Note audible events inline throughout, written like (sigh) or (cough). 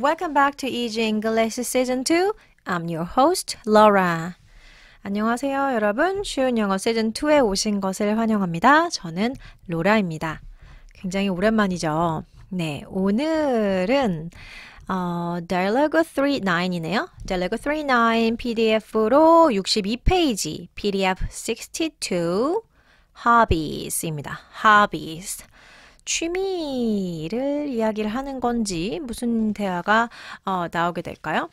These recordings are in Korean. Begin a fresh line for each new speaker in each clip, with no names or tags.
welcome back to Easy English Season 2. I'm your host, Laura. 안녕하세요, 여러분. 쉬운 영어 시즌 2에 오신 것을 환영합니다. 저는 로라입니다. 굉장히 오랜만이죠. 네, 오늘은 어, Dialogue 39이네요. Dialogue 39 PDF로 62페이지, PDF 62 Hobbies입니다. Hobbies. 취미를 이야기를 하는 건지 무슨 대화가 어, 나오게 될까요?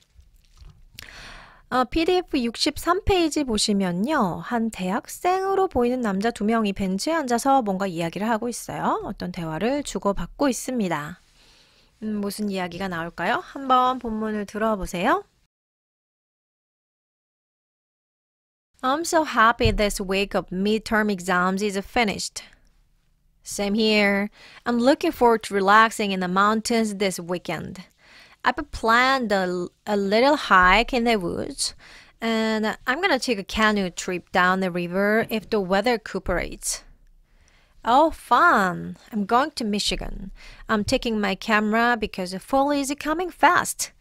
어, PDF 63페이지 보시면요. 한 대학생으로 보이는 남자 두 명이 벤치에 앉아서 뭔가 이야기를 하고 있어요. 어떤 대화를 주고받고 있습니다. 음, 무슨 이야기가 나올까요? 한번 본문을 들어보세요. I'm so happy this week of midterm exams is finished. Same here. I'm looking forward to relaxing in the mountains this weekend. I've planned a, a little hike in the woods, and I'm gonna take a canoe trip down the river if the weather cooperates. Oh, fun! I'm going to Michigan. I'm taking my camera because fall is coming fast.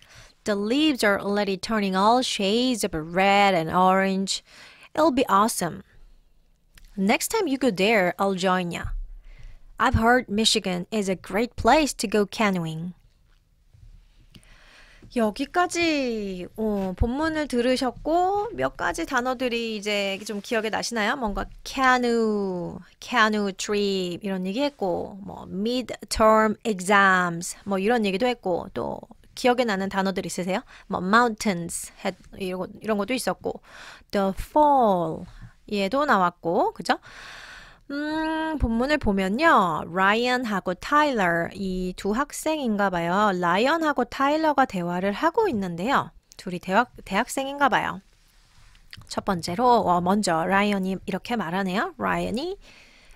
The leaves are already turning all shades of red and orange. It'll be awesome. Next time you go there, I'll join you. I've heard Michigan is a great place to go canoeing. 여기까지 어, 본문을 들으셨고 몇 가지 단어들이 이제 좀 기억에 나시나요? 뭔가 canoe, canoe trip 이런 얘기했고 뭐 midterm exams 뭐 이런 얘기도 했고 또 기억에 나는 단어들 있으세요? 뭐 mountains 이런 이런 것도 있었고 the fall 얘도 나왔고 그죠? 음, 본문을 보면요. 라이언하고 타일러 이 두 학생인가 봐요. 라이언하고 타일러가 대화를 하고 있는데요. 둘이 대학 대학생인가 봐요. 첫 번째로 어, 먼저 라이언이 이렇게 말하네요. 라이언이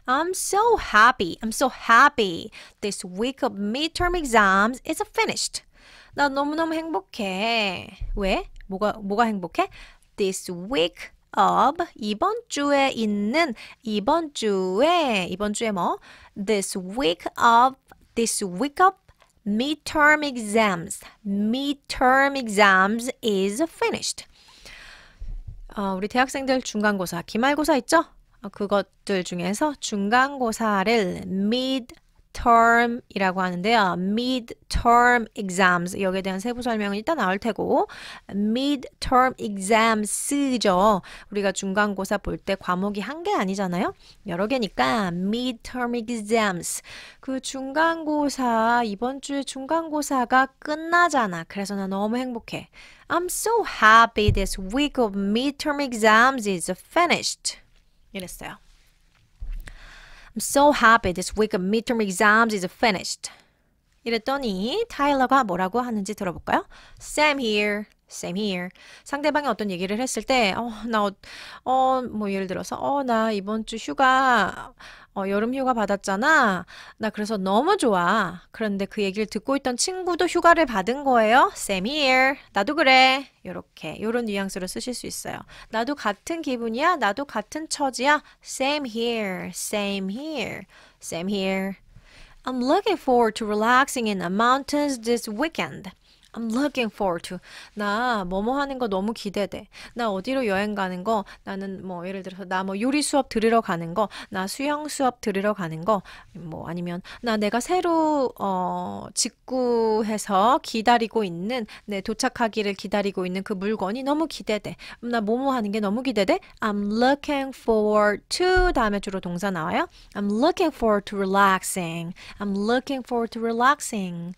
I'm so happy. I'm so happy. This week of midterm exams is finished. 나 너무너무 행복해. 왜? 뭐가 뭐가 행복해? This week of 이번 주에 있는 이번 주에 이번 주에 뭐 this week of this week of midterm exams midterm exams is finished. 어, 우리 대학생들 중간고사 기말고사 있죠? 어, 그것들 중에서 중간고사를 mid term이라고 하는데요. mid-term exams 여기에 대한 세부 설명은 이따 나올 테고 mid-term exams죠. 우리가 중간고사 볼 때 과목이 한 개 아니잖아요. 여러 개니까 mid-term exams 그 중간고사 이번 주에 중간고사가 끝나잖아. 그래서 나 너무 행복해. I'm so happy this week of midterm exams is finished. 이랬어요. I'm so happy this week of midterm exams is finished. 이랬더니 타일러가 뭐라고 하는지 들어볼까요? Same here. Same here. 상대방이 어떤 얘기를 했을 때, 어, 나, 어, 어, 뭐 예를 들어서, 어, 나 이번 주 휴가, 어, 여름 휴가 받았잖아. 나 그래서 너무 좋아. 그런데 그 얘기를 듣고 있던 친구도 휴가를 받은 거예요. Same here. 나도 그래. 요렇게, 요런 뉘앙스로 쓰실 수 있어요. 나도 같은 기분이야. 나도 같은 처지야. Same here. Same here. Same here. I'm looking forward to relaxing in the mountains this weekend. I'm looking forward to. 나 뭐뭐 하는 거 너무 기대돼. 나 어디로 여행 가는 거, 나는 뭐 예를 들어서 나 뭐 요리 수업 들으러 가는 거, 나 수영 수업 들으러 가는 거, 뭐 아니면 나 내가 새로 어 직구해서 기다리고 있는 내 도착하기를 기다리고 있는 그 물건이 너무 기대돼. 나 뭐뭐 하는 게 너무 기대돼. I'm looking forward to 다음에 주로 동사 나와요. I'm looking forward to relaxing. I'm looking forward to relaxing.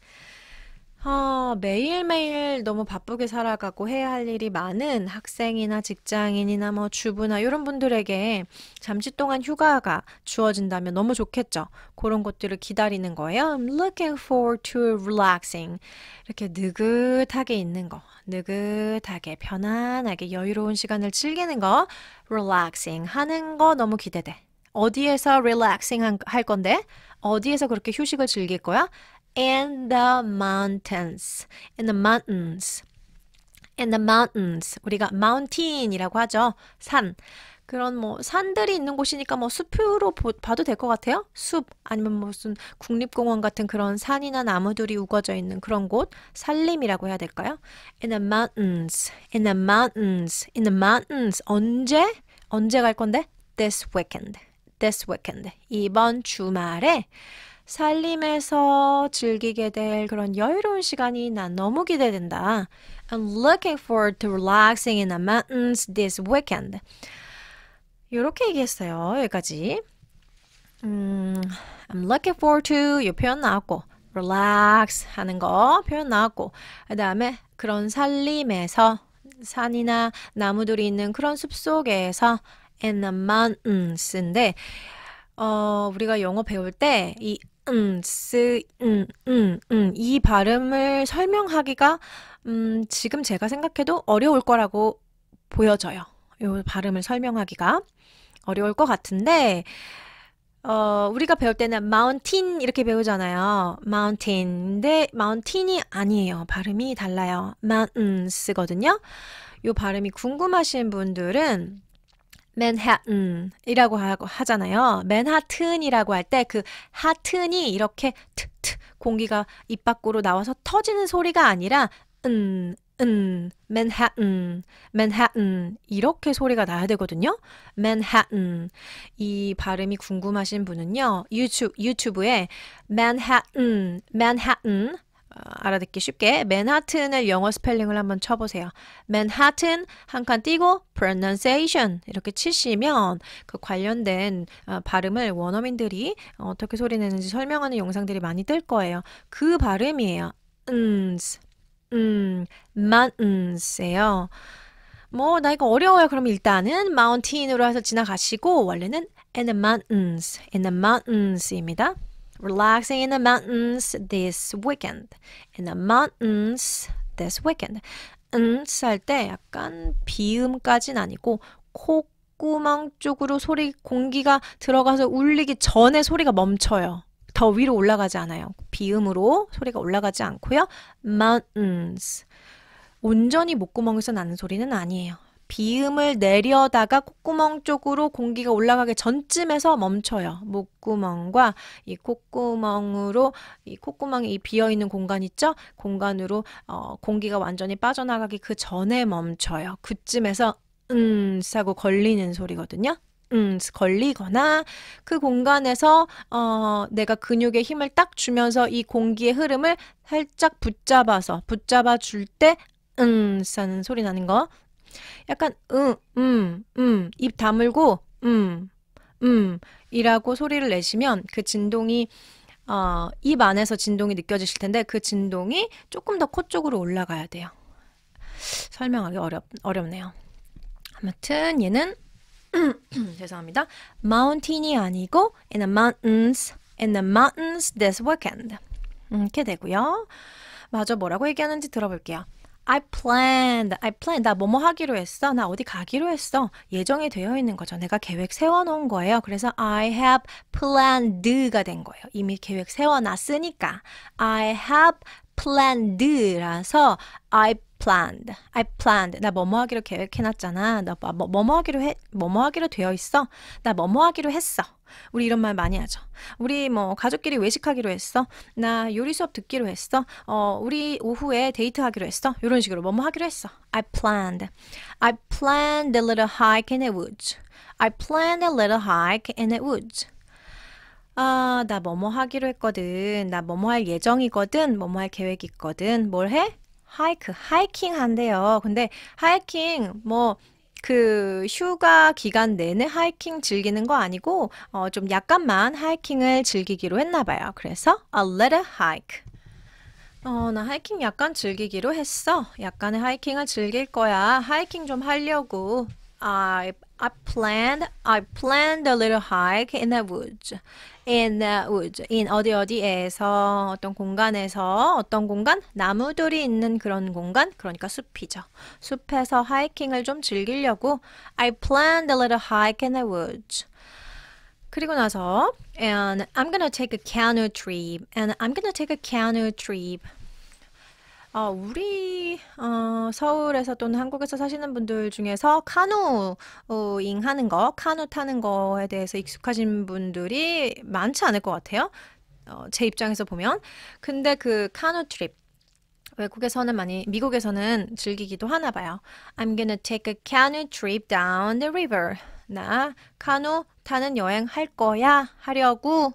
어, 매일매일 너무 바쁘게 살아가고 해야 할 일이 많은 학생이나 직장인이나 뭐 주부나 이런 분들에게 잠시 동안 휴가가 주어진다면 너무 좋겠죠. 그런 것들을 기다리는 거예요. I'm looking forward to relaxing. 이렇게 느긋하게 있는 거. 느긋하게, 편안하게, 여유로운 시간을 즐기는 거. relaxing 하는 거 너무 기대돼. 어디에서 relaxing 할 건데? 어디에서 그렇게 휴식을 즐길 거야? In the mountains. in the mountains. in the mountains. 우리가 mountain이라고 하죠. 산. 그런 뭐 산들이 있는 곳이니까 뭐 숲으로 보, 봐도 될 것 같아요. 숲 아니면 무슨 국립공원 같은 그런 산이나 나무들이 우거져 있는 그런 곳 산림이라고 해야 될까요? In the mountains, in the mountains, in the mountains. 언제? 언제 갈 건데? This weekend, this weekend. 이번 주말에 산림에서 즐기게 될 그런 여유로운 시간이 난 너무 기대된다. I'm looking forward to relaxing in the mountains this weekend. 이렇게 얘기했어요. 여기까지. 음, I'm looking forward to 이 표현 나왔고 relax 하는 거 표현 나왔고 그 다음에 그런 산림에서 산이나 나무들이 있는 그런 숲속에서 in the mountains인데 어, 우리가 영어 배울 때 이 음, 쓰, 음, 음, 음, 이 발음을 설명하기가 음, 지금 제가 생각해도 어려울 거라고 보여져요. 이 발음을 설명하기가. 어려울 것 같은데 어, 우리가 배울 때는 mountain 이렇게 배우잖아요. mountain. 근데 mountain이 아니에요. 발음이 달라요. mountains거든요. 요 발음이 궁금하신 분들은 맨하튼이라고 하잖아요. 맨하튼이라고 할 때 그 하튼이 이렇게 툭툭 공기가 입 밖으로 나와서 터지는 소리가 아니라 음, 은, 맨하튼, 맨하튼 이렇게 소리가 나야 되거든요. 맨하튼 이 발음이 궁금하신 분은요. 유튜브 유튜브에 맨하튼, 맨하튼 어, 알아듣기 쉽게 맨하튼을 영어 스펠링을 한번 쳐보세요. 맨하튼 한 칸 띄고 pronunciation 이렇게 치시면 그 관련된 어, 발음을 원어민들이 어떻게 소리 내는지 설명하는 영상들이 많이 뜰 거예요. 그 발음이에요. 음, 음, mountains예요. 뭐, 나 이거 어려워요. 그럼 일단은 mountain으로 해서 지나가시고, 원래는 in the mountains, in the mountains입니다. Relaxing in the mountains this weekend. In the mountains this weekend. uns 할때 약간 비음까진 아니고 콧구멍 쪽으로 소리 공기가 들어가서 울리기 전에 소리가 멈춰요. 더 위로 올라가지 않아요. 비음으로 소리가 올라가지 않고요. mountains. 온전히 목구멍에서 나는 소리는 아니에요. 비음을 내려다가 콧구멍 쪽으로 공기가 올라가기 전쯤에서 멈춰요. 목구멍과 이 콧구멍으로 이 콧구멍에 이 비어 있는 공간 있죠? 공간으로 어, 공기가 완전히 빠져나가기 그 전에 멈춰요. 그쯤에서 음 하고 걸리는 소리거든요. 음, 걸리거나 그 공간에서 어, 내가 근육에 힘을 딱 주면서 이 공기의 흐름을 살짝 붙잡아서 붙잡아 줄 때 음, 사는 소리 나는 거. 약간 음, 음, 음, 입 다물고 음, 음, 이라고 소리를 내시면 그 진동이 어, 입 안에서 진동이 느껴지실 텐데 그 진동이 조금 더 코 쪽으로 올라가야 돼요. 설명하기 어렵, 어렵네요. 아무튼 얘는 (clears throat) 죄송합니다. mountain이 아니고 in the mountains, in the mountains this weekend. 이렇게 되고요. 마저 뭐라고 얘기하는지 들어볼게요. I planned, I planned. 나 뭐뭐 하기로 했어. 나 어디 가기로 했어. 예정이 되어 있는 거죠. 내가 계획 세워놓은 거예요. 그래서 I have planned가 된 거예요. 이미 계획 세워놨으니까. I have planned라서 I planned. I planned. 나 뭐뭐 하기로 계획해놨잖아. 나 뭐, 뭐뭐 하기로 해, 뭐뭐 하기로 되어 있어. 나 뭐뭐 하기로 했어. 우리 이런 말 많이 하죠. 우리 뭐 가족끼리 외식하기로 했어. 나 요리 수업 듣기로 했어. 어, 우리 오후에 데이트하기로 했어. 이런 식으로 뭐뭐 하기로 했어. I planned. I planned a little hike in the woods. I planned a little hike in the woods. 아, 나 뭐뭐 하기로 했거든. 나 뭐뭐 할 예정이거든. 뭐뭐 할 계획 있거든. 뭘 해? 하이크, 하이킹 한대요. 근데 하이킹 뭐 그 휴가 기간 내내 하이킹 즐기는 거 아니고 어, 좀 약간만 하이킹을 즐기기로 했나 봐요. 그래서 a little hike. 어, 나 하이킹 약간 즐기기로 했어. 약간의 하이킹을 즐길 거야. 하이킹 좀 하려고. I I planned I planned a little hike in the woods. In the woods. In 어디 어디에서 어떤 공간에서 어떤 공간? 나무들이 있는 그런 공간? 그러니까 숲이죠. 숲에서 하이킹을 좀 즐기려고 I planned a little hike in the woods. 그리고 나서 and I'm gonna take a canoe trip and I'm gonna take a canoe trip. 어, 우리 어, 서울에서 또는 한국에서 사시는 분들 중에서 카누잉 하는 거, 카누 타는 거에 대해서 익숙하신 분들이 많지 않을 것 같아요. 어, 제 입장에서 보면. 근데 그 카누 트립 외국에서는 많이 미국에서는 즐기기도 하나 봐요. I'm gonna take a canoe trip down the river. 나 카누 타는 여행 할 거야 하려고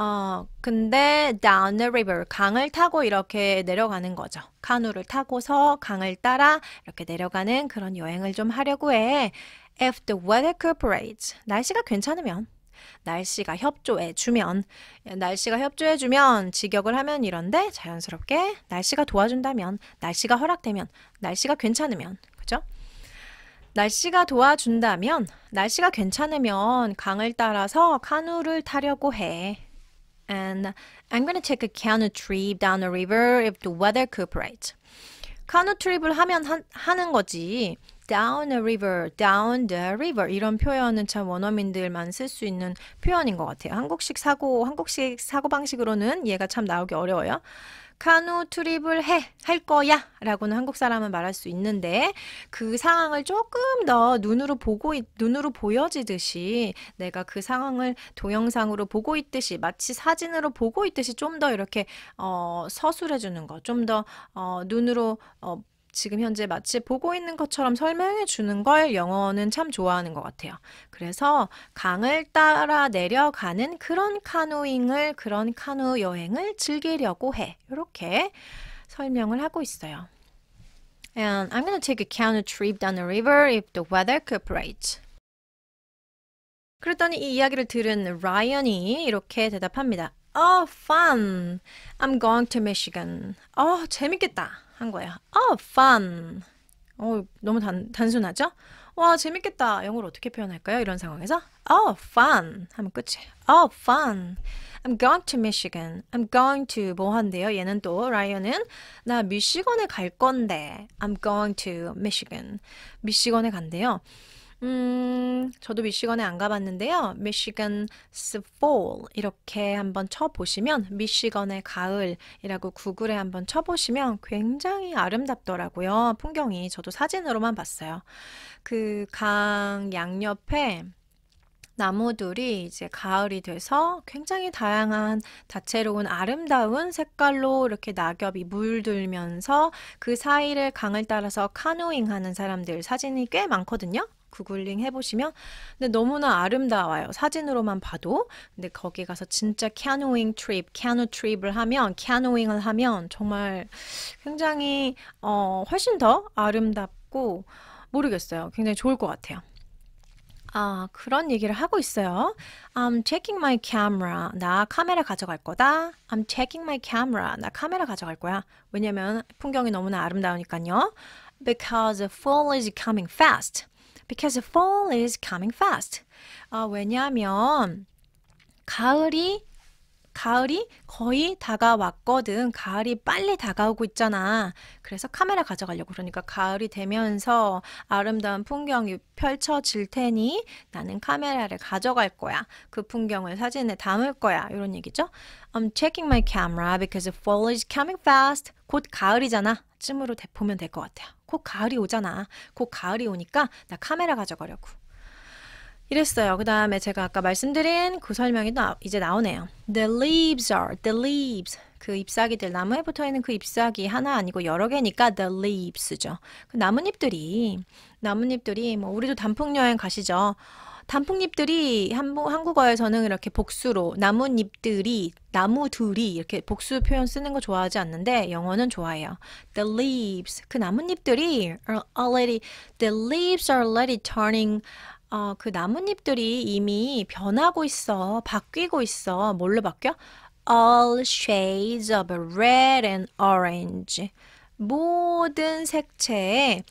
어, 근데 down the river 강을 타고 이렇게 내려가는 거죠. 카누를 타고서 강을 따라 이렇게 내려가는 그런 여행을 좀 하려고 해. If the weather cooperates. 날씨가 괜찮으면 날씨가 협조해 주면 날씨가 협조해 주면 직역을 하면 이런데 자연스럽게 날씨가 도와준다면 날씨가 허락되면 날씨가 괜찮으면 그죠? 날씨가 도와준다면 날씨가 괜찮으면 강을 따라서 카누를 타려고 해. And I'm gonna take a canoe trip down the river if the weather cooperates. 카누 트립을 하면 하, 하는 거지. down the river, down the river 이런 표현은 참 원어민들만 쓸 수 있는 표현인 것 같아요. 한국식 사고, 한국식 사고 방식으로는 얘가 참 나오기 어려워요. 카누 트립을 해, 할 거야 라고는 한국 사람은 말할 수 있는데 그 상황을 조금 더 눈으로 보고, 있, 눈으로 보여지듯이 내가 그 상황을 동영상으로 보고 있듯이 마치 사진으로 보고 있듯이 좀 더 이렇게 어, 서술해 주는 거, 좀 더 어, 눈으로 어, 지금 현재 마치 보고 있는 것처럼 설명해 주는 걸 영어는 참 좋아하는 것 같아요. 그래서 강을 따라 내려가는 그런 카누잉을, 그런 카누 여행을 즐기려고 해. 이렇게 설명을 하고 있어요. And I'm going take a canoe trip down the river if the weather cooperates. 그랬더니 이 이야기를 들은 라이언이 이렇게 대답합니다. Oh, fun. I'm going to Michigan. 어, 재밌겠다. 한 거예요. Oh, fun. 어, 너무 단, 단순하죠? 와, 재밌겠다. 영어로 어떻게 표현할까요? 이런 상황에서 Oh, fun 하면 끝이에요. Oh, fun. I'm going to Michigan. I'm going to 뭐 한대요? 얘는 또 라이언은 나 미시건에 갈 건데 I'm going to Michigan. 미시건에 간대요. 음, 저도 미시건에 안 가봤는데요. 미시건 fall 이렇게 한번 쳐보시면 미시건의 가을이라고 구글에 한번 쳐보시면 굉장히 아름답더라고요. 풍경이 저도 사진으로만 봤어요. 그 강 양옆에 나무들이 이제 가을이 돼서 굉장히 다양한 다채로운 아름다운 색깔로 이렇게 낙엽이 물들면서 그 사이를 강을 따라서 카누잉 하는 사람들 사진이 꽤 많거든요. 구글링 해보시면 근데 너무나 아름다워요. 사진으로만 봐도. 근데 거기 가서 진짜 canoeing trip, canoe trip을 하면 canoeing을 하면 정말 굉장히 어, 훨씬 더 아름답고 모르겠어요. 굉장히 좋을 것 같아요. 아, 그런 얘기를 하고 있어요. I'm taking my camera. 나 카메라 가져갈 거다. I'm taking my camera. 나 카메라 가져갈 거야. 왜냐면 풍경이 너무나 아름다우니까요. Because fall is coming fast. Because fall is coming fast. 어, 왜냐하면 가을이 가을이 거의 다가왔거든. 가을이 빨리 다가오고 있잖아. 그래서 카메라 가져가려고. 그러니까 가을이 되면서 아름다운 풍경이 펼쳐질 테니 나는 카메라를 가져갈 거야. 그 풍경을 사진에 담을 거야. 이런 얘기죠. I'm checking my camera because fall is coming fast. 곧 가을이잖아. 쯤으로 보면 될 것 같아요. 곧 가을이 오잖아. 곧 가을이 오니까 나 카메라 가져가려고. 이랬어요. 그 다음에 제가 아까 말씀드린 그 설명이 나, 이제 나오네요. The leaves are, the leaves. 그 잎사귀들, 나무에 붙어 있는 그 잎사귀 하나 아니고 여러 개니까 the leaves죠. 그 나뭇잎들이, 나뭇잎들이, 뭐, 우리도 단풍여행 가시죠. 단풍잎들이 한국어에서는 이렇게 복수로 나뭇잎들이 나무들이 이렇게 복수 표현 쓰는 거 좋아하지 않는데 영어는 좋아해요. The leaves 그 나뭇잎들이 are already the leaves are already turning 어, 그 나뭇잎들이 이미 변하고 있어. 바뀌고 있어. 뭘로 바뀌어? All shades of red and orange. 모든 색채의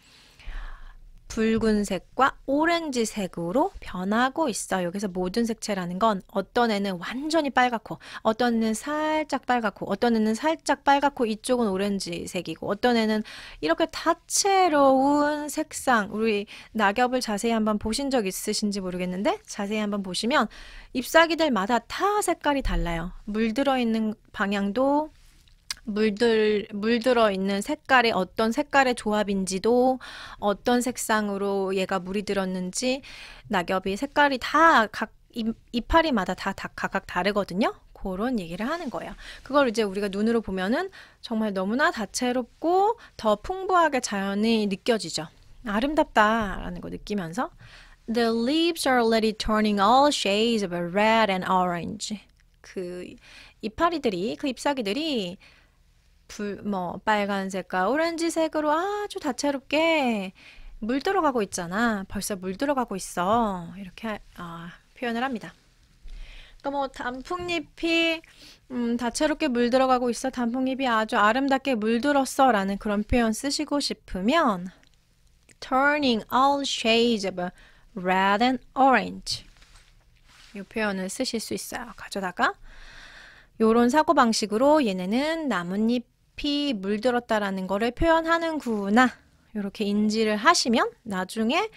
붉은색과 오렌지색으로 변하고 있어. 여기서 모든 색채라는 건 어떤 애는 완전히 빨갛고 어떤 애는 살짝 빨갛고 어떤 애는 살짝 빨갛고 이쪽은 오렌지색이고 어떤 애는 이렇게 다채로운 색상 우리 낙엽을 자세히 한번 보신 적 있으신지 모르겠는데 자세히 한번 보시면 잎사귀들마다 다 색깔이 달라요. 물들어 있는 방향도 물들, 물들어 있는 색깔이 어떤 색깔의 조합인지도 어떤 색상으로 얘가 물이 들었는지 낙엽이 색깔이 다 각 이파리마다 다, 다 각각 다르거든요. 그런 얘기를 하는 거예요. 그걸 이제 우리가 눈으로 보면은 정말 너무나 다채롭고 더 풍부하게 자연이 느껴지죠. 아름답다라는 거 느끼면서 The leaves are already turning all shades of red and orange. 그 이파리들이 그 잎사귀들이 불, 뭐 빨간색과 오렌지색으로 아주 다채롭게 물 들어가고 있잖아. 벌써 물 들어가고 있어. 이렇게 아, 표현을 합니다. 그러니까 뭐 단풍잎이 음, 다채롭게 물 들어가고 있어. 단풍잎이 아주 아름답게 물들었어. 라는 그런 표현 쓰시고 싶으면 turning all shades of red and orange 이 표현을 쓰실 수 있어요. 가져다가 요런 사고방식으로 얘네는 나뭇잎 이 물들었다라는 거를 표현하는구나. 이렇게 인지를 하시면 나중에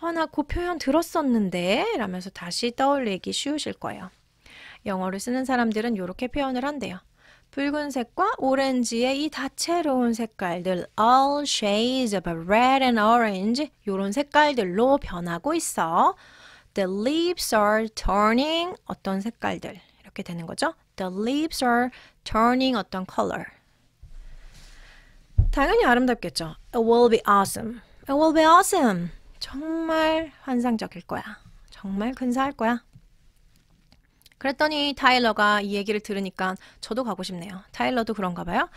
아, 나 그 표현 들었었는데 라면서 다시 떠올리기 쉬우실 거예요. 영어를 쓰는 사람들은 이렇게 표현을 한대요. 붉은색과 오렌지의 이 다채로운 색깔들 all shades of red and orange 이런 색깔들로 변하고 있어. The leaves are turning 어떤 색깔들 이렇게 되는 거죠. The leaves are turning 어떤 color. 당연히 아름답겠죠. It will be awesome. It will be awesome. 정말 환상적일 거야. 정말 근사할 거야. 그랬더니 타일러가 이 얘기를 들으니까 저도 가고 싶네요. 타일러도 그런가 봐요.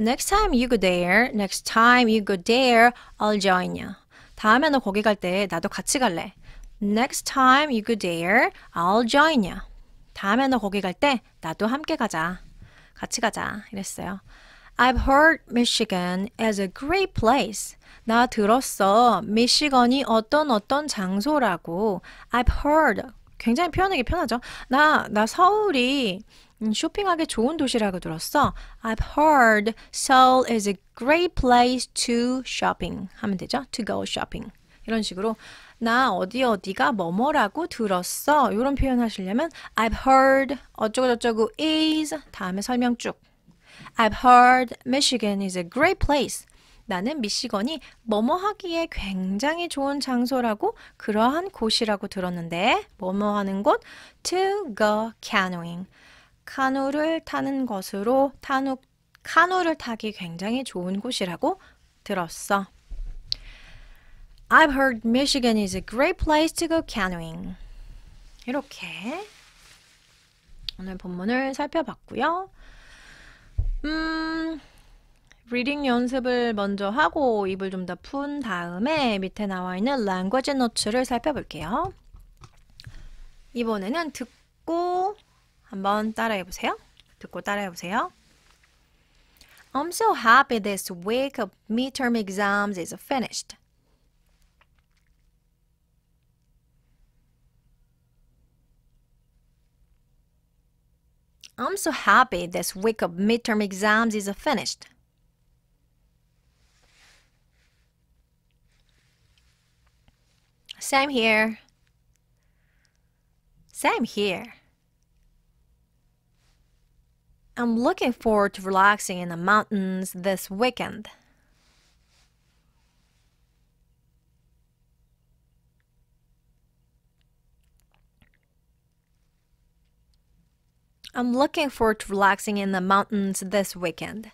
Next time you go there, next time you go there, I'll join you. 다음에 너 거기 갈 때 나도 같이 갈래. Next time you go there, I'll join you. 다음에 너 거기 갈 때 나도 함께 가자. 같이 가자. 이랬어요. I've heard Michigan is a great place. 나 들었어. 미시건이 어떤 어떤 장소라고. I've heard. 굉장히 표현하기 편하죠. 나, 나 서울이 쇼핑하기 좋은 도시라고 들었어. I've heard Seoul is a great place to shopping. 하면 되죠. To go shopping. 이런 식으로 나 어디 어디가 뭐뭐라고 들었어. 이런 표현 하시려면 I've heard 어쩌고저쩌고 is 다음에 설명 쭉. I've heard Michigan is a great place. 나는 미시건이 뭐뭐 하기에 굉장히 좋은 장소라고 그러한 곳이라고 들었는데 뭐뭐 하는 곳? To go canoeing. 카누를 타는 것으로 타누, 카누를 타기 굉장히 좋은 곳이라고 들었어. I've heard Michigan is a great place to go canoeing. 이렇게 오늘 본문을 살펴봤고요. 음, reading 연습을 먼저 하고 입을 좀 더 푼 다음에 밑에 나와 있는 language note를 살펴볼게요. 이번에는 듣고 한번 따라해 보세요. 듣고 따라해 보세요. I'm so happy this week of midterm exams is finished. I'm so happy this week of midterm exams is finished. Same here. Same here. I'm looking forward to relaxing in the mountains this weekend. I'm looking forward to relaxing in the mountains this weekend.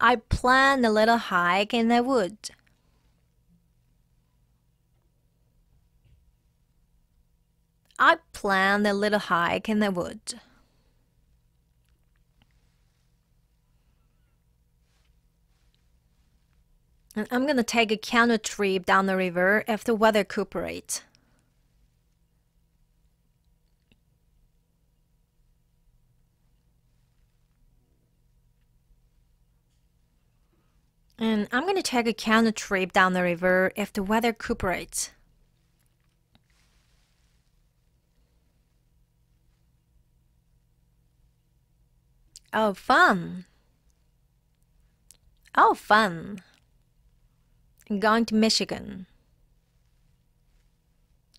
I plan a little hike in the woods. I plan a little hike in the woods. And I'm gonna take a canoe trip down the river if the weather cooperates. And I'm gonna take a canoe trip down the river if the weather cooperates. Oh, fun! Oh, fun! I'm going to Michigan.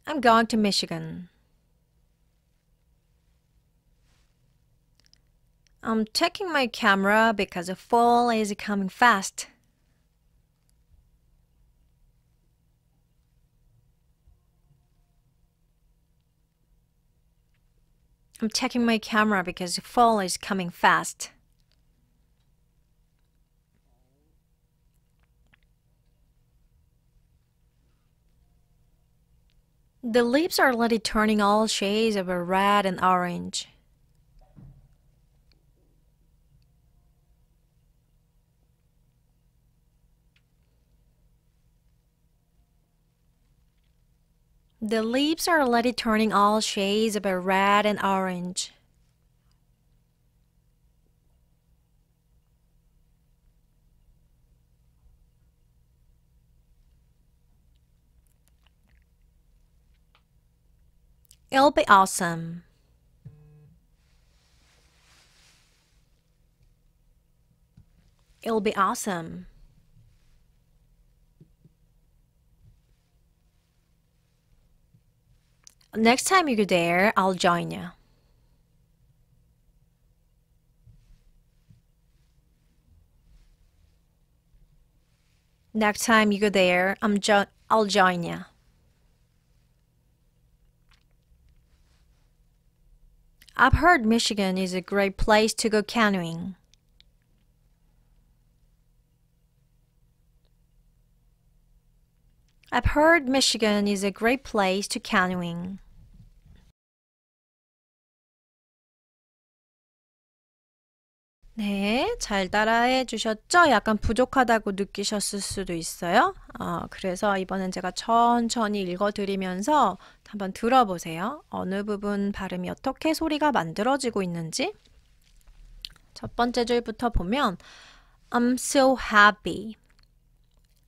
I'm going to Michigan. I'm checking my camera because the fall is coming fast. I'm checking my camera because the fall is coming fast. The leaves are already turning all shades of red and orange. The leaves are already turning all shades of red and orange. It'll be awesome. It'll be awesome. Next time you go there, I'll join you. Next time you go there, I'm jo- I'll join you. I've heard Michigan is a great place to go canoeing. I've heard Michigan is a great place to canoeing. 네, 잘 따라해 주셨죠? 약간 부족하다고 느끼셨을 수도 있어요. 어, 그래서 이번엔 제가 천천히 읽어드리면서 한번 들어보세요. 어느 부분 발음이 어떻게 소리가 만들어지고 있는지. 첫 번째 줄부터 보면 I'm so happy.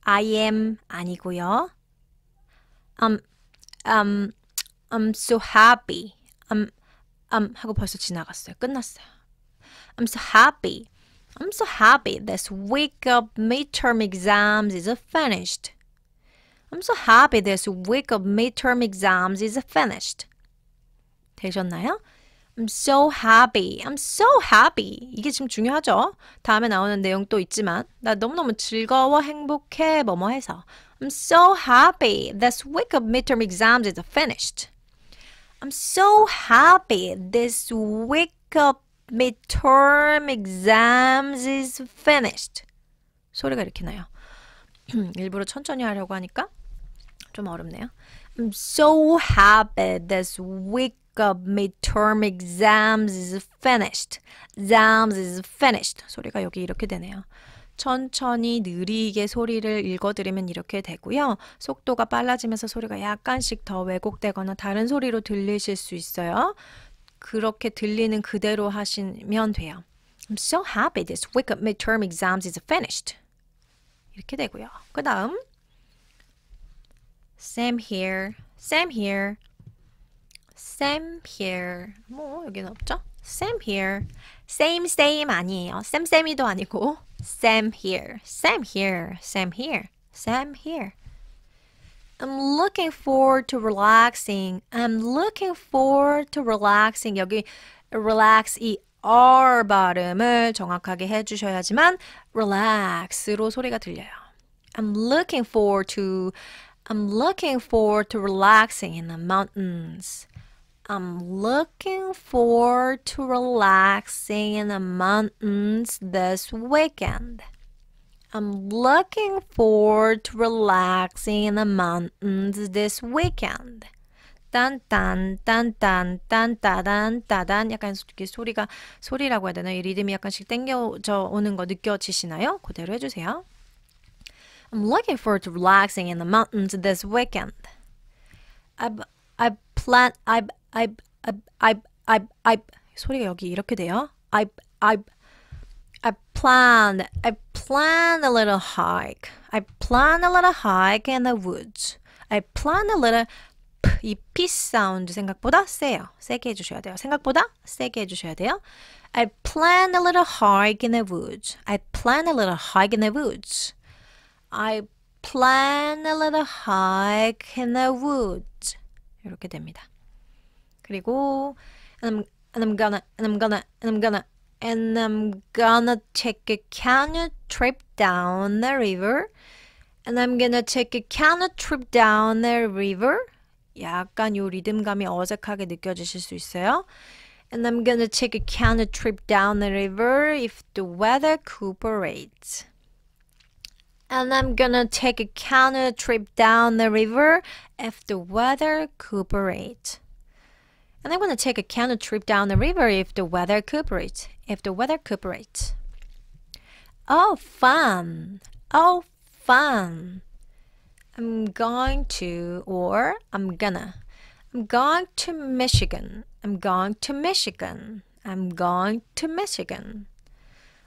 I am 아니고요. I'm, um, I'm so happy. I'm, I'm 하고 벌써 지나갔어요. 끝났어요. I'm so happy. I'm so happy this week of midterm exams is finished. I'm so happy this week of midterm exams is finished. 되셨나요? I'm so happy. I'm so happy. 이게 지금 중요하죠? 다음에 나오는 내용 또 있지만 나 너무너무 즐거워, 행복해, 뭐뭐 해서 I'm so happy this week of midterm exams is finished. I'm so happy this week of midterm exams is finished. 소리가 이렇게 나요. (clears throat) 일부러 천천히 하려고 하니까 좀 어렵네요. I'm so happy this week of midterm exams is finished. exams is finished. 소리가 여기 이렇게 되네요. 천천히 느리게 소리를 읽어드리면 이렇게 되고요. 속도가 빨라지면서 소리가 약간씩 더 왜곡되거나 다른 소리로 들리실 수 있어요. 그렇게 들리는 그대로 하시면 돼요. I'm so happy this week of midterm exams is finished. 이렇게 되고요. 그 다음 Same here, same here, same here. 뭐 여기는 없죠? Same here, same same 아니에요. Same이도 아니고 Same here, same here, same here, same here. I'm looking forward to relaxing. I'm looking forward to relaxing. 여기 relax 이 R 발음을 정확하게 해주셔야지만 relax로 소리가 들려요. I'm looking forward to I'm looking forward to relaxing in the mountains. I'm looking forward to relaxing in the mountains this weekend. I'm looking forward to relaxing in the mountains this weekend. 딴딴 딴딴 딴따단 따단 약간 이렇게 소리가 소리라고 해야 되나 이 리듬이 약간씩 땡겨져 오는 거 느껴지시나요? 그대로 해주세요. I'm looking forward to relaxing in the mountains this weekend. I I plan I I I I I I 소리가 여기 이렇게 돼요. I I I planned I planned a little hike. I planned a little hike in the woods. I planned a little 이 P 사운드 생각보다 세요. 세게 해주셔야 돼요. 생각보다 세게 해주셔야 돼요. I planned a little hike in the woods. I planned a little hike in the woods. I planned a little hike in the woods. 이렇게 됩니다. 그리고 and I'm, and I'm gonna and I'm gonna and I'm gonna And I'm gonna take a canoe trip down the river. And I'm gonna take a canoe trip down the river. 약간 요 리듬감이 어색하게 느껴지실 수 있어요. And I'm gonna take a canoe trip down the river if the weather cooperates. And I'm gonna take a canoe trip down the river if the weather cooperates. And I'm gonna take a canoe trip down the river if the weather cooperates. If the weather cooperates. Oh, fun! Oh, fun! I'm going to, or I'm gonna. I'm going to Michigan. I'm going to Michigan. I'm going to Michigan.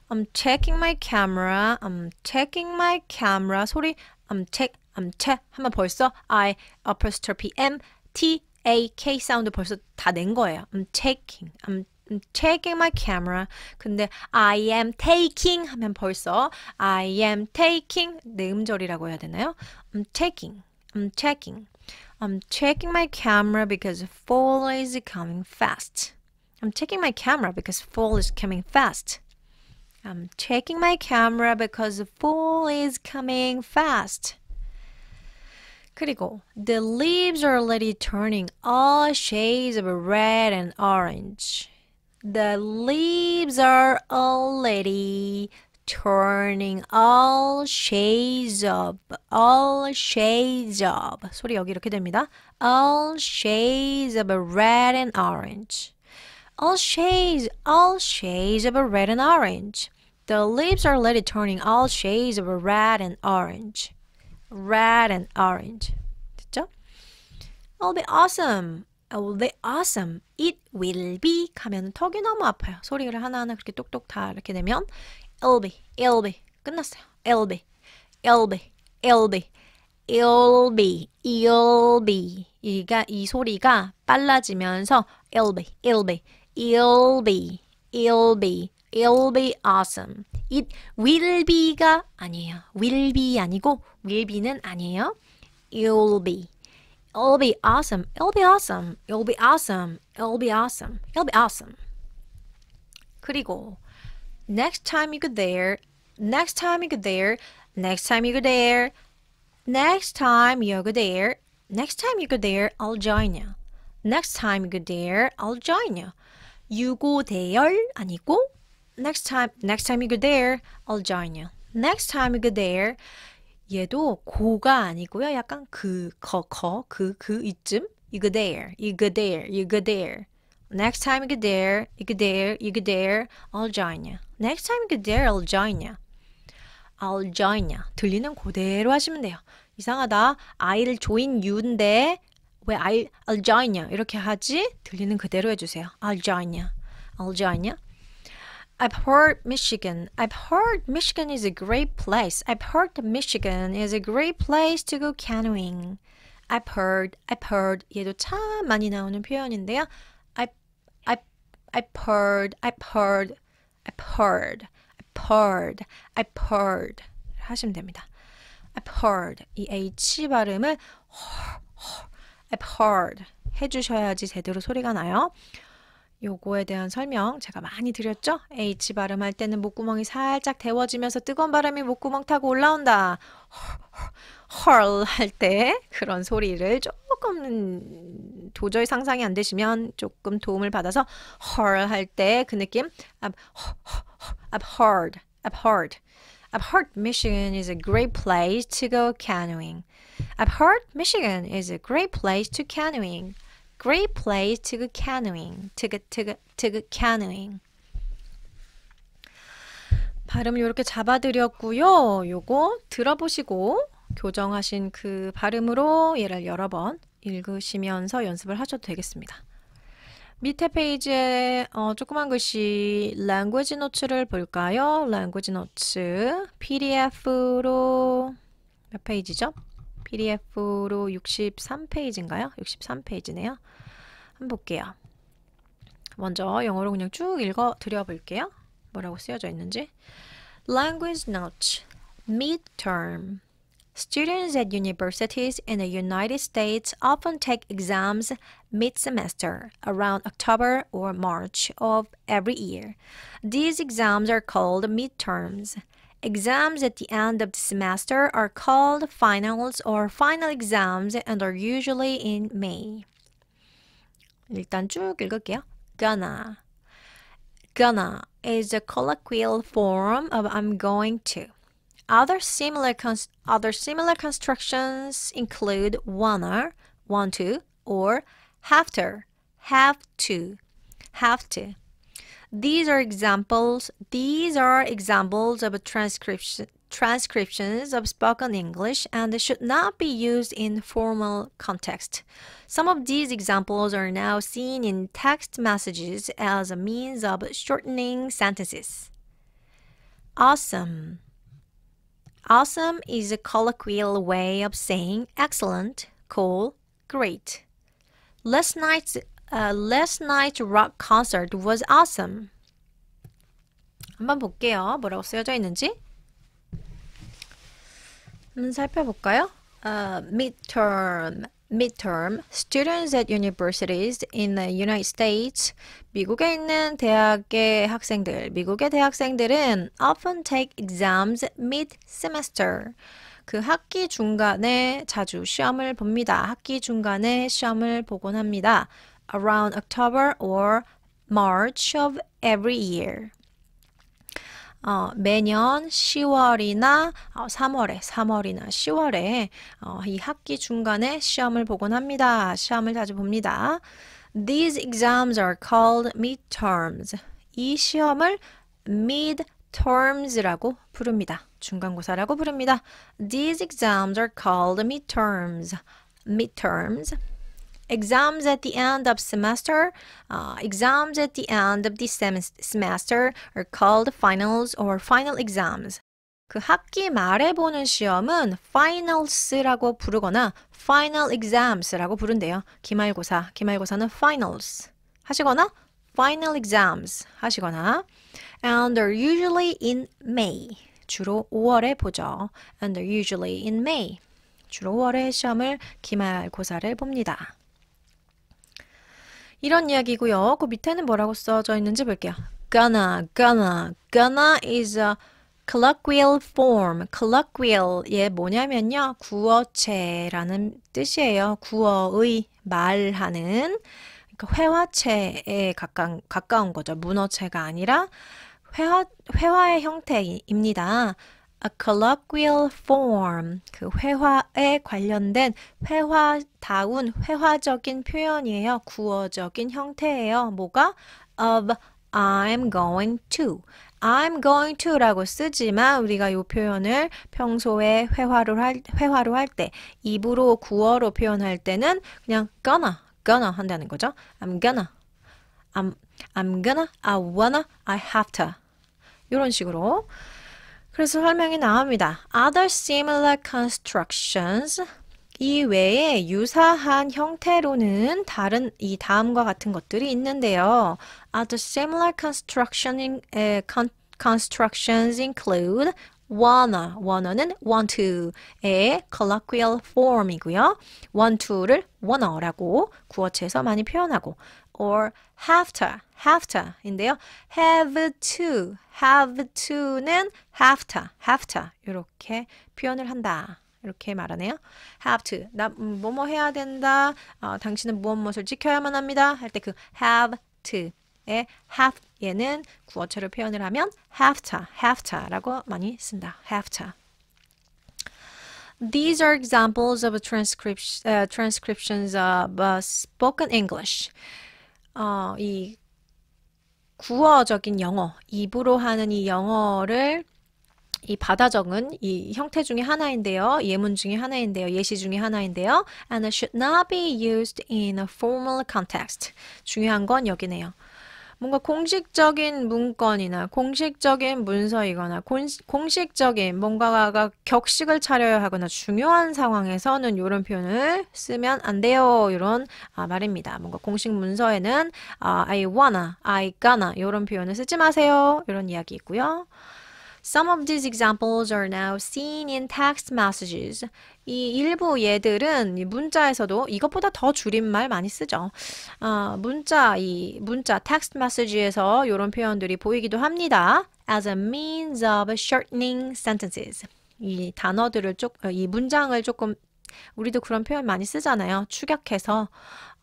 I'm taking my camera. I'm taking my camera. 소리 I'm take I'm take 하면 벌써 I apostrophe M T A K 사운드 벌써 다 낸 거예요. I'm taking. I'm I'm taking my camera. 근데 I am taking 하면 벌써 I am taking 네 음절이라고 해야 되나요? I'm taking. I'm taking. I'm taking my camera because fall is coming fast. I'm taking my camera because fall is coming fast. I'm taking my camera because fall is coming fast. 그리고 the leaves are already turning all shades of red and orange. The leaves are already turning all shades of all shades of 소리 여기 이렇게 됩니다. all shades of red and orange. all shades all shades of red and orange. The leaves are already turning all shades of red and orange. Red and orange. 됐죠? It'll be awesome. It will be awesome. It will be 하면 턱이 너무 아파요. 소리를 하나하나 그렇게 똑똑 다 이렇게 되면 it'll be, it'll be 끝났어요. It'll be, it'll be, it'll be, it'll be, it'll be 이가 이 소리가 빨라지면서 it'll be, it'll be, it'll be, it'll be, it'll be awesome. It will be가 아니에요. will be 아니고 will be는 아니에요. It'll be. It'll be awesome. It'll be awesome. It'll be awesome. It'll be awesome. It'll be awesome. 그리고 next time you go there, next time you go there, next time you go there, next time you go there, next time you go there, I'll join you. Next time you go there, I'll join you. There 아니고 next time next time you go there, I'll join you. Next time you go there, 얘도 고가 아니고요. 약간 그, 거, 거, 그, 그 이쯤. You go there, you go there, you go there. Next time you go there, you go there, you go there, I'll join you. Next time you go there, I'll join you. I'll join you. 들리는 그대로 하시면 돼요. 이상하다. I'll join you인데 왜 I, I'll join you 이렇게 하지? 들리는 그대로 해주세요. I'll join you. I'll join you. I've heard Michigan. I've heard Michigan is a great place. I've heard that Michigan is a great place to go canoeing. I've heard, I've heard. 얘도 참 많이 나오는 표현인데요. I've, I've, I've heard, I've heard, I've heard, I've heard, I've heard. 하시면 됩니다. I've heard. 이 H 발음을 I've heard 해주셔야지 제대로 소리가 나요. 요거에 대한 설명 제가 많이 드렸죠? H 발음할 때는 목구멍이 살짝 데워지면서 뜨거운 바람이 목구멍 타고 올라온다. 헐 할 때 그런 소리를 조금 도저히 상상이 안 되시면 조금 도움을 받아서 헐 할 때 그 느낌 I've, I've heard, I've heard. I've heard Michigan is a great place to go canoeing. I've heard Michigan is a great place to canoeing. Great place to go canoeing. To go, to go, to go canoeing. 발음 이렇게 잡아드렸고요. 요거 들어보시고 교정하신 그 발음으로 얘를 여러 번 읽으시면서 연습을 하셔도 되겠습니다. 밑에 페이지에 어, 조그만 글씨 language notes를 볼까요? language notes PDF로 몇 페이지죠? PDF로 63페이지인가요? 63페이지네요. 한번 볼게요. 먼저 영어로 그냥 쭉 읽어 드려 볼게요. 뭐라고 쓰여져 있는지. Language notes. Midterm. Students at universities in the United States often take exams mid-semester around October or March of every year. These exams are called midterms. Exams at the end of the semester are called finals or final exams and are usually in May. 일단 쭉 읽을게요. Gonna. Gonna is a colloquial form of I'm going to. Other similar cons- other similar constructions include wanna, want to, or have to, have to, have to. These are examples. These are examples of transcription transcriptions of spoken English and should not be used in formal context. Some of these examples are now seen in text messages as a means of shortening sentences. Awesome. Awesome is a colloquial way of saying excellent, cool, great. Last night's uh, last night's rock concert was awesome. 한번 볼게요. 뭐라고 쓰여져 있는지. 한번 살펴볼까요? Uh, midterm, midterm. Students at universities in the United States. 미국에 있는 대학의 학생들, 미국의 대학생들은 often take exams mid-semester. 그 학기 중간에 자주 시험을 봅니다. 학기 중간에 시험을 보곤 합니다. Around October or March of every year. 어, 매년 10월이나 어, 3월에, 3월이나 10월에 어, 이 학기 중간에 시험을 보곤 합니다. 시험을 자주 봅니다. These exams are called midterms. 이 시험을 midterms라고 부릅니다. 중간고사라고 부릅니다. These exams are called midterms. midterms. Exams at the end of semester, uh, exams at the end of the sem- semester are called finals or final exams. 그 학기 말에 보는 시험은 finals라고 부르거나 final exams라고 부른대요. 기말고사, 기말고사는 finals 하시거나 final exams 하시거나 and are usually in May. 주로 5월에 보죠. and are usually in May. 주로 5월에 시험을 기말고사를 봅니다. 이런 이야기고요. 그 밑에는 뭐라고 써져 있는지 볼게요. gonna, gonna, gonna is a colloquial form. colloquial이 뭐냐면요. 구어체라는 뜻이에요. 구어의 말하는 그러니까 회화체에 가까운, 가까운 거죠. 문어체가 아니라 회화, 회화의 형태입니다. A colloquial form. 그 회화에 관련된 회화다운 회화적인 표현이에요. 구어적인 형태예요. 뭐가? of I'm going to. I'm going to라고 쓰지만 우리가 이 표현을 평소에 회화로 할, 회화로 할 때, 입으로 구어로 표현할 때는 그냥 gonna, gonna 한다는 거죠. I'm gonna, I'm, I'm gonna, I wanna, I have to. 이런 식으로. 그래서 설명이 나옵니다. Other similar constructions 이 외에 유사한 형태로는 다른 이 다음과 같은 것들이 있는데요. Other similar construction, uh, con, constructions include wanna, wanna는 want to의 colloquial form이고요. want to를 wanna라고 구어체에서 많이 표현하고 or have to, have to인데요. have to, have to는 have to, have to 이렇게 표현을 한다. 이렇게 말하네요. have to, 나 뭐뭐 해야 된다. 어, 당신은 무엇 무엇을 지켜야만 합니다. 할 때 그 have to의 have 얘는 구어체로 표현을 하면 have to, have to라고 많이 쓴다. have to. These are examples of transcription, uh, transcriptions of uh, spoken English. 어, 이 구어적인 영어, 입으로 하는 이 영어를 이 받아 적은 이 형태 중에 하나인데요. 예문 중에 하나인데요. 예시 중에 하나인데요. And should not be used in a formal context. 중요한 건 여기네요. 뭔가 공식적인 문건이나 공식적인 문서이거나 공, 공식적인 뭔가가 격식을 차려야 하거나 중요한 상황에서는 이런 표현을 쓰면 안 돼요. 이런 아, 말입니다. 뭔가 공식 문서에는 아, I wanna, I gonna 이런 표현을 쓰지 마세요. 이런 이야기 있고요. Some of these examples are now seen in text messages. 이 일부 예들은 이 문자에서도 이것보다 더 줄임말 많이 쓰죠. 어, 문자, 이 문자 text message에서 이런 표현들이 보이기도 합니다. As a means of shortening sentences. 이 단어들을 쪽, 이 문장을 조금 우리도 그런 표현 많이 쓰잖아요. 축약해서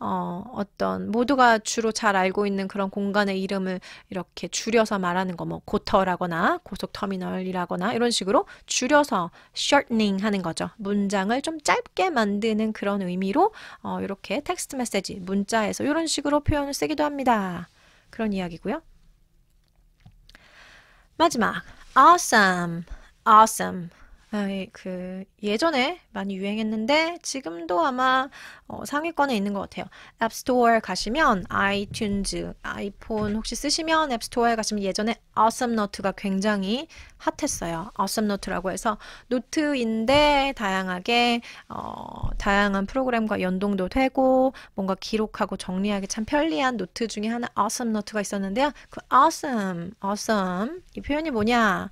어, 어떤 모두가 주로 잘 알고 있는 그런 공간의 이름을 이렇게 줄여서 말하는 거, 뭐 고터라거나 고속터미널이라거나 이런 식으로 줄여서 shortening 하는 거죠. 문장을 좀 짧게 만드는 그런 의미로 어, 이렇게 텍스트 메시지, 문자에서 이런 식으로 표현을 쓰기도 합니다. 그런 이야기고요. 마지막, awesome, awesome. 아, 예, 그 예전에 많이 유행했는데 지금도 아마 어, 상위권에 있는 것 같아요. 앱스토어 가시면 아이튠즈, 아이폰 혹시 쓰시면 앱스토어에 가시면 예전에 Note가 굉장히 핫했어요. Note라고 해서 노트인데 다양하게 어, 다양한 프로그램과 연동도 되고 뭔가 기록하고 정리하기 참 편리한 노트 중에 하나 Note가 있었는데요. 그 Awesome, Awesome 이 표현이 뭐냐?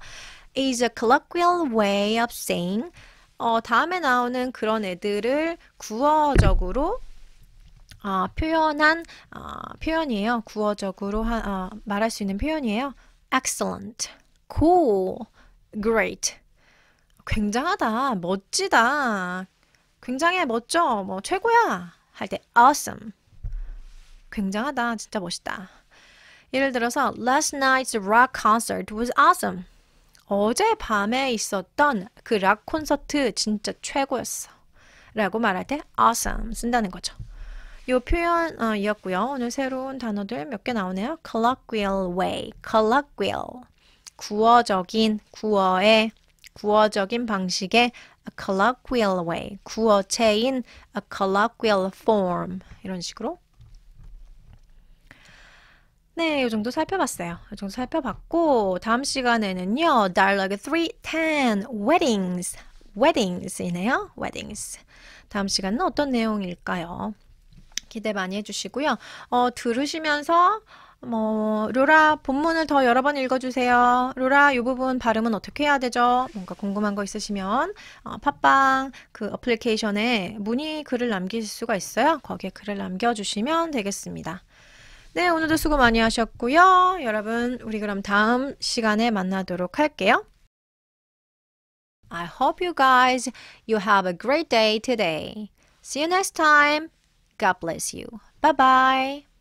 Is a colloquial way of saying 어, 다음에 나오는 그런 애들을 구어적으로 어, 표현한 어, 표현이에요. 구어적으로 하, 어, 말할 수 있는 표현이에요. excellent, cool, great. 굉장하다, 멋지다, 굉장해, 멋져, 뭐 최고야 할 때 awesome. 굉장하다, 진짜 멋있다. 예를 들어서 last night's rock concert was awesome. 어제 밤에 있었던 그 락 콘서트 진짜 최고였어. 라고 말할 때 awesome 쓴다는 거죠. 이 표현이었고요. 어, 오늘 새로운 단어들 몇 개 나오네요. colloquial way, colloquial. 구어적인, 구어의, 구어적인 방식의 a colloquial way, 구어체인 a colloquial form 이런 식으로 네, 이 정도 살펴봤어요. 이 정도 살펴봤고 다음 시간에는요. Dialogue 310 Weddings Weddings이네요. Weddings 다음 시간은 어떤 내용일까요? 기대 많이 해주시고요. 어, 들으시면서 뭐 로라 본문을 더 여러 번 읽어주세요. 로라 이 부분 발음은 어떻게 해야 되죠? 뭔가 궁금한 거 있으시면 어, 팟빵 그 어플리케이션에 문의 글을 남기실 수가 있어요. 거기에 글을 남겨주시면 되겠습니다. 네, 오늘도 수고 많이 하셨고요. 여러분, 우리 그럼 다음 시간에 만나도록 할게요. I hope you guys you have a great day today. See you next time. God bless you. Bye bye.